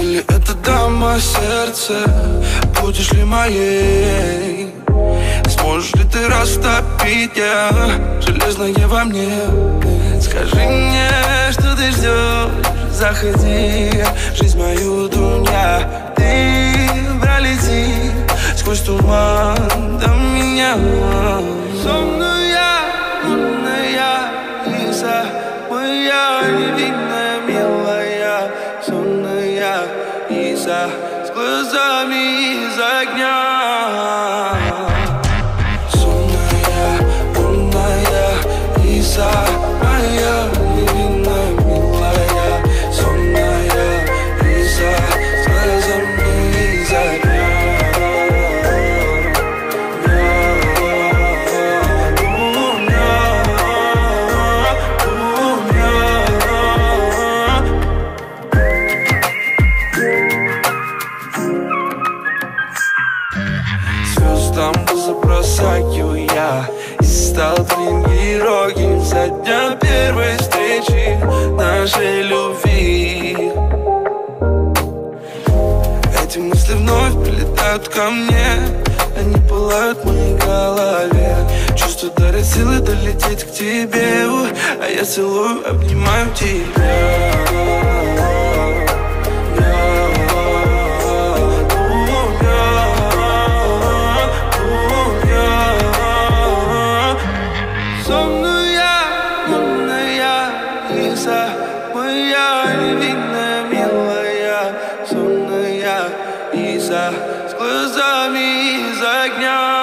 Или это дама сердце, будешь ли моей? Сможешь ли ты растопить я железное во мне? Скажи мне, что ты ждешь, заходи, жизнь мою дуня. Ты пролети сквозь туман до меня. Сонная Лиза С глазами из огня Забросаю я И стал твоим героем За дня первой встречи нашей любви. Эти мысли вновь прилетают ко мне Они пылают в моей голове. Чувства дарят силы долететь к тебе А я целую, обнимаю тебя лунная Лиза Моя невинная, милая Сонная Лиза С глазами из огня